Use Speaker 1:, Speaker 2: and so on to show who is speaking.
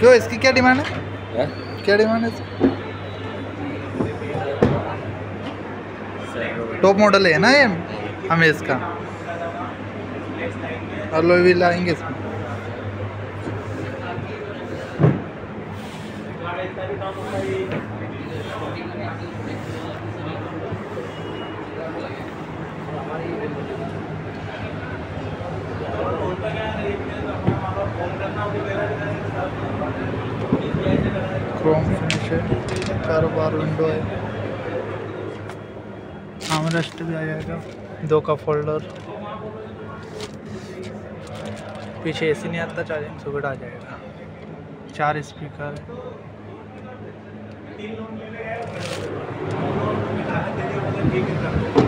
Speaker 1: क्यों इसकी क्या डिमांड है? क्या डिमांड है इसकी? टॉप मॉडल है ना ये? हमें इसका। अलॉय भी लाएँगे इसमें। क्रोम फिनिश है चारों बार विंडो है आमरेस्ट भी आ जाएगा, दो का फोल्डर पीछे ए नहीं आता चार्जिंग सुगड़ आ जाएगा। चार स्पीकर है